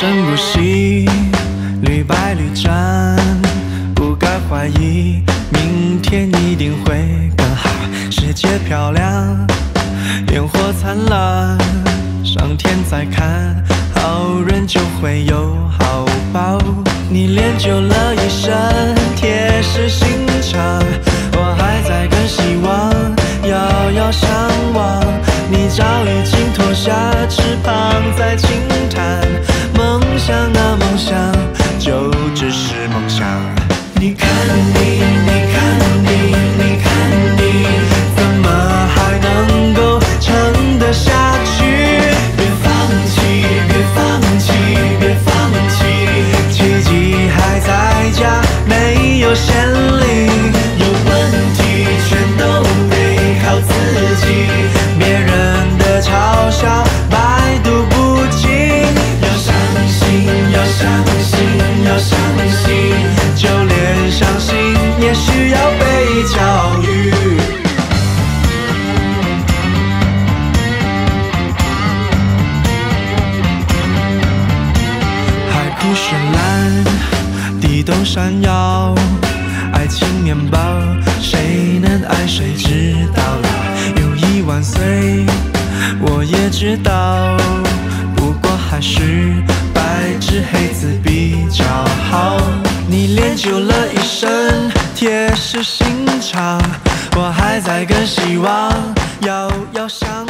生不息，屡败屡战，不该怀疑，明天一定会更好。世界漂亮，烟火灿烂，上天在看，好人就会有好报。你练就了一身铁石心肠，我还在跟希望遥遥相望。你早已经脱下翅膀在轻叹，你看你，你看你，你看都闪耀，爱情面包，谁能爱谁知道啦？有一万岁，我也知道，不过还是白纸黑字比较好。你练就了一身铁石心肠，我还在跟希望遥遥相